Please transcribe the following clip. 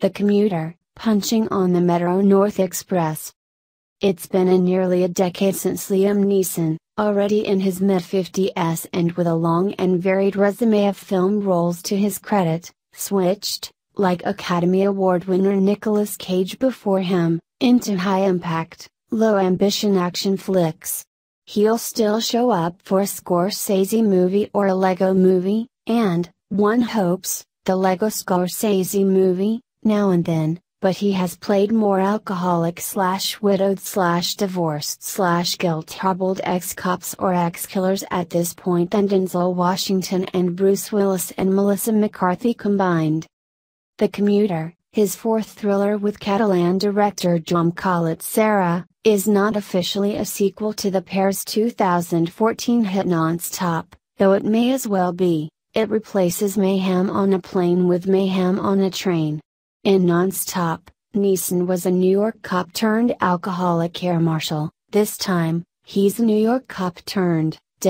The Commuter, punching on the Metro North Express. It's been a nearly a decade since Liam Neeson, already in his mid 50s and with a long and varied resume of film roles to his credit, switched, like Academy Award winner Nicolas Cage before him, into high impact, low ambition action flicks. He'll still show up for a Scorsese movie or a Lego movie, and, one hopes, the Lego Scorsese movie, now and then, but he has played more alcoholic slash widowed slash divorced slash guilt hobbled ex cops or ex killers at this point than Denzel Washington and Bruce Willis and Melissa McCarthy combined. The Commuter, his fourth thriller with Catalan director Joan Collet-Serra, is not officially a sequel to the pair's 2014 hit Non-Stop, though it may as well be. It replaces Mayhem on a Plane with Mayhem on a Train. In Non-Stop, Neeson was a New York cop turned alcoholic air marshal. This time, he's a New York cop turned